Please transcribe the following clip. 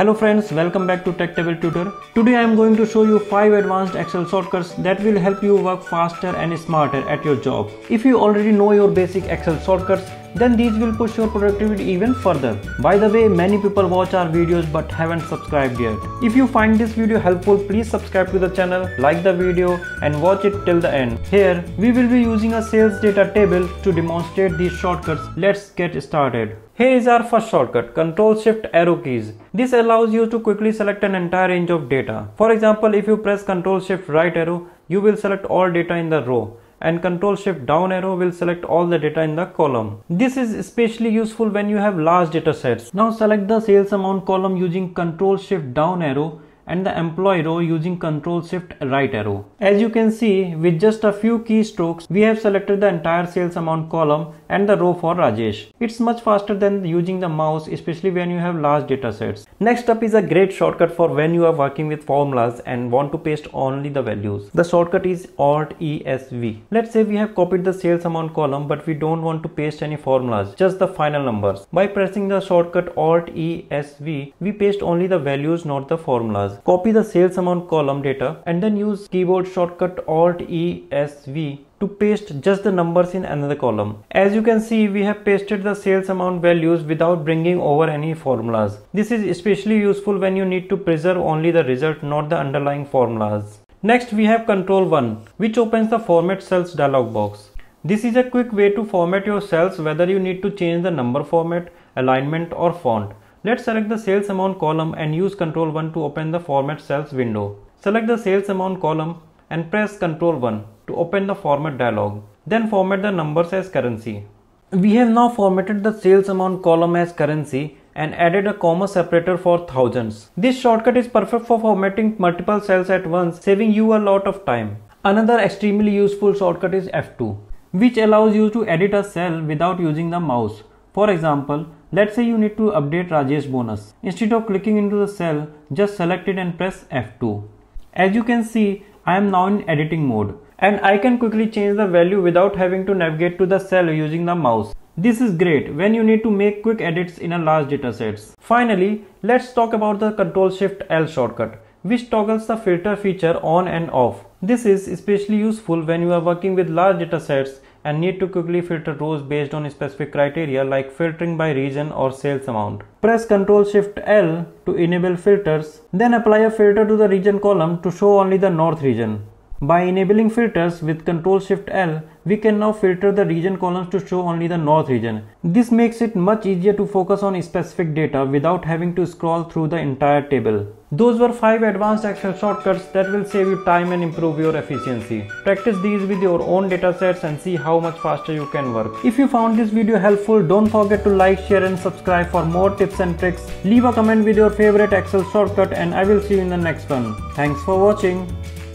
Hello friends, welcome back to TechTable Tutor. Today I am going to show you 5 advanced Excel shortcuts that will help you work faster and smarter at your job. If you already know your basic Excel shortcuts, then these will push your productivity even further. By the way, many people watch our videos but haven't subscribed yet. If you find this video helpful, please subscribe to the channel, like the video and watch it till the end. Here, we will be using a sales data table to demonstrate these shortcuts. Let's get started. Here is our first shortcut, Ctrl Shift arrow keys. This allows you to quickly select an entire range of data. For example, if you press Ctrl Shift right arrow, you will select all data in the row and Ctrl Shift down arrow will select all the data in the column. This is especially useful when you have large data sets. Now select the sales amount column using Ctrl Shift down arrow and the employee row using Ctrl Shift right arrow. As you can see, with just a few keystrokes, we have selected the entire sales amount column and the row for Rajesh. It's much faster than using the mouse, especially when you have large data sets. Next up is a great shortcut for when you are working with formulas and want to paste only the values. The shortcut is Alt ESV. Let's say we have copied the sales amount column, but we don't want to paste any formulas, just the final numbers. By pressing the shortcut Alt ESV, we paste only the values, not the formulas. Copy the sales amount column data and then use keyboard shortcut Alt ESV to paste just the numbers in another column. As you can see, we have pasted the sales amount values without bringing over any formulas. This is especially useful when you need to preserve only the result, not the underlying formulas. Next, we have Control 1, which opens the Format Cells dialog box. This is a quick way to format your cells whether you need to change the number format, alignment or font. Let's select the sales amount column and use Ctrl 1 to open the Format Cells window. Select the sales amount column and press Ctrl 1 to open the format dialog. Then format the numbers as currency. We have now formatted the sales amount column as currency and added a comma separator for thousands. This shortcut is perfect for formatting multiple cells at once, saving you a lot of time. Another extremely useful shortcut is F2, which allows you to edit a cell without using the mouse. For example, let's say you need to update Rajesh bonus. Instead of clicking into the cell, just select it and press F2. As you can see, I am now in editing mode and I can quickly change the value without having to navigate to the cell using the mouse. This is great when you need to make quick edits in a large datasets. Finally, let's talk about the Ctrl Shift L shortcut which toggles the filter feature on and off. This is especially useful when you are working with large datasets and need to quickly filter rows based on specific criteria like filtering by region or sales amount. Press Ctrl Shift L to enable filters, then apply a filter to the region column to show only the north region. By enabling filters with Ctrl Shift L, we can now filter the region columns to show only the north region. This makes it much easier to focus on specific data without having to scroll through the entire table. Those were 5 advanced Excel shortcuts that will save you time and improve your efficiency. Practice these with your own datasets and see how much faster you can work. If you found this video helpful, don't forget to like, share and subscribe for more tips and tricks. Leave a comment with your favorite Excel shortcut and I will see you in the next one. Thanks for watching.